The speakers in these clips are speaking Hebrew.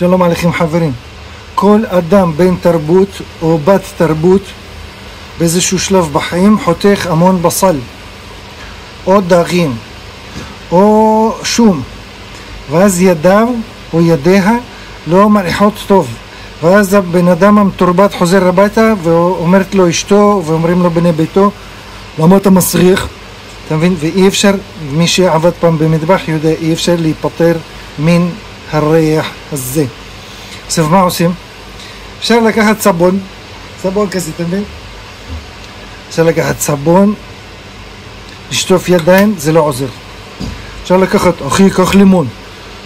שלום עליכם חברים. כל אדם בן תרבות או בת תרבות באיזשהו שלב בחיים חותך המון בסל או דגים או שום ואז ידיו או ידיה לא מריחות טוב ואז הבן אדם המתורבת חוזר הביתה ואומרת לו אשתו ואומרים לו בני ביתו למה אתה מסריח? אתה מבין? ואי אפשר, מי שעבד פעם במטבח יודע, אי אפשר להיפטר מן הריח הזה. עכשיו מה עושים? אפשר לקחת סבון, סבון כזה, אתה מבין? אפשר לקחת סבון, לשטוף ידיים, זה לא עוזר. אפשר לקחת, אחי, קח לימון,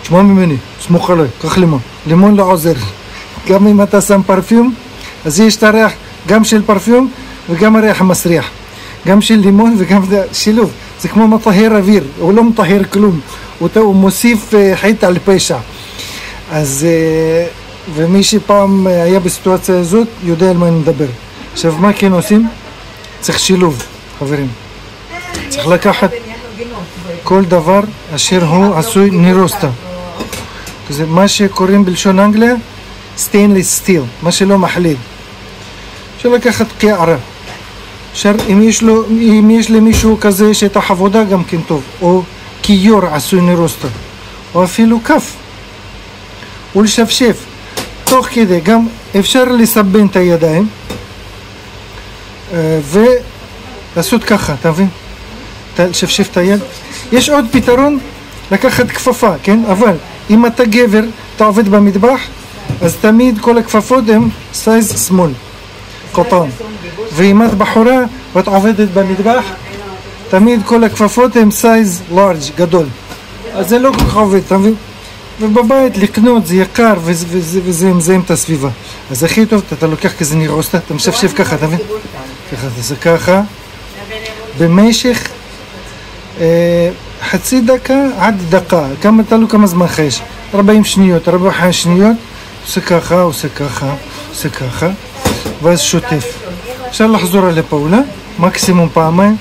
תשמע ממני, סמוך עליי, קח לימון. לימון לא עוזר. גם אם אתה שם פרפיום, אז יש את הריח גם של פרפיום וגם הריח המסריח. גם של לימון וגם שילוב. זה כמו מטהר אוויר, הוא לא מטהר כלום, הוא מוסיף אה, חטא על פשע. אז, אה, ומי שפעם היה בסיטואציה הזאת, יודע על מה אני מדבר. עכשיו, מה כן עושים? צריך שילוב, חברים. צריך לקחת כל דבר אשר הוא עשוי נירוסטה. זה מה שקוראים בלשון אנגליה stainless steel, מה שלא מחליד. אפשר לקחת קערה. אפשר, אם יש, לו, אם יש למישהו כזה שטח עבודה גם כן טוב, או כיור עשוי נרוסטה, או אפילו כף, ולשפשף. תוך כדי גם אפשר לסבן את הידיים אה, ולעשות ככה, אתה מבין? לשפשף את היד. יש עוד פתרון, לקחת כפפה, כן? אבל אם אתה גבר, אתה עובד במטבח, אז תמיד כל הכפפות הן size small, קטן. ואם את בחורה ואת עובדת במטבח, תמיד כל הכפפות הן size large, גדול. אז זה לא כל כך עובד, אתה מבין? ובבית לקנות זה יקר וזה, וזה, וזה מזהם את הסביבה. אז הכי טוב, אתה לוקח כזה נירוסטה, אתה משפשף ככה, אתה מבין? ככה, אתה עושה ככה, במשך אה, חצי דקה עד דקה, כמה תלוי כמה זמן חש, 40 שניות, 45 שניות, עושה ככה, עושה ככה, עושה ככה, ואז שוטף. אפשר לחזור על הפעולה, מקסימום פעמיים,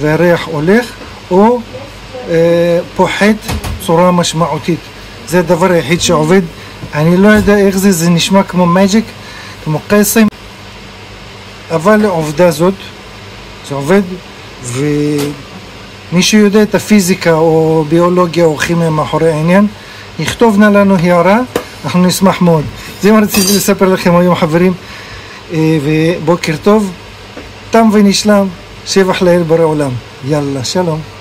והריח הולך, או אה, פוחת בצורה משמעותית. זה הדבר היחיד שעובד. אני לא יודע איך זה, זה נשמע כמו מג'יק, כמו קסם, אבל לעובדה זאת, זה עובד, ומי שיודע את הפיזיקה או ביולוגיה או כימיה מאחורי העניין, יכתוב נא לנו הערה, אנחנו נשמח מאוד. זה מה רציתי לספר לכם היום חברים, אה, ובוקר טוב, תם ונשלם, שבח לאל בורא עולם. יאללה, שלום.